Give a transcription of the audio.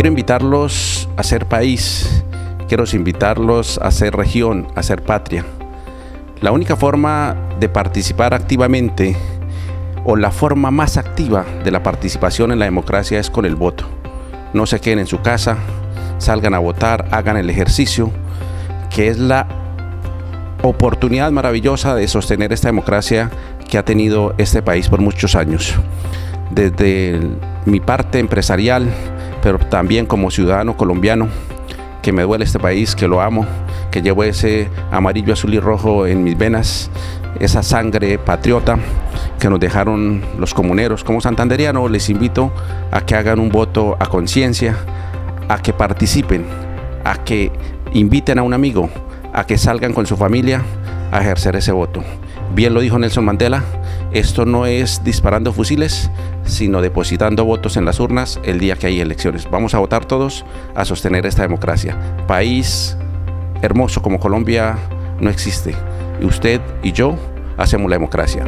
Quiero invitarlos a ser país, quiero invitarlos a ser región, a ser patria. La única forma de participar activamente o la forma más activa de la participación en la democracia es con el voto. No se queden en su casa, salgan a votar, hagan el ejercicio, que es la oportunidad maravillosa de sostener esta democracia que ha tenido este país por muchos años. Desde mi parte empresarial, pero también como ciudadano colombiano, que me duele este país, que lo amo, que llevo ese amarillo, azul y rojo en mis venas, esa sangre patriota que nos dejaron los comuneros. Como santanderiano les invito a que hagan un voto a conciencia, a que participen, a que inviten a un amigo, a que salgan con su familia a ejercer ese voto. Bien lo dijo Nelson Mandela, esto no es disparando fusiles, sino depositando votos en las urnas el día que hay elecciones. Vamos a votar todos a sostener esta democracia. País hermoso como Colombia no existe. Usted y yo hacemos la democracia.